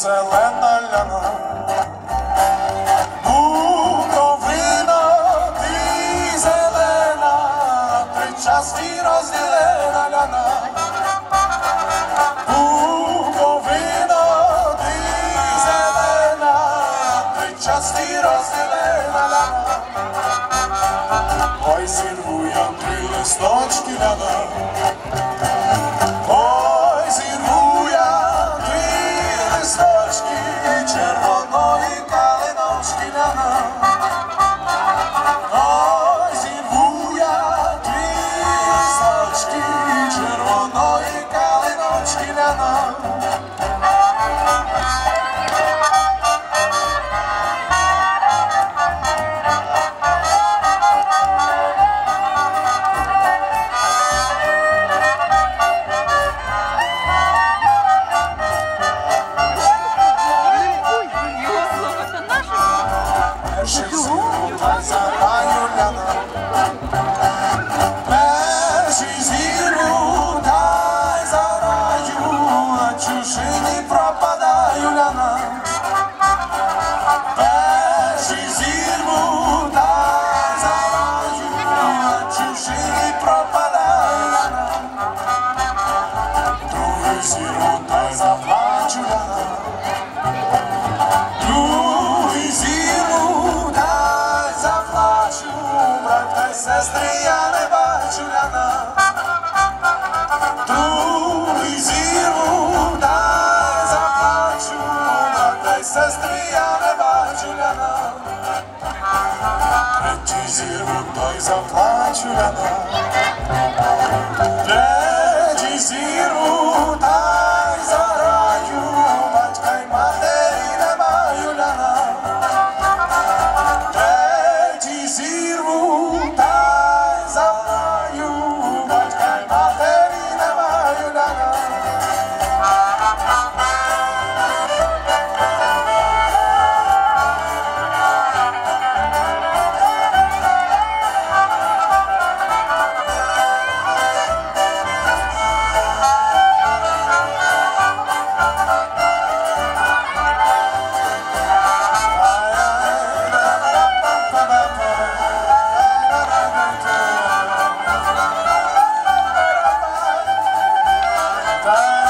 зелена ляна, буковина ти зелена, при час і розділ. Hudson. Sestrijane bačuljana Treći zirvuk doj zaplačuljana 아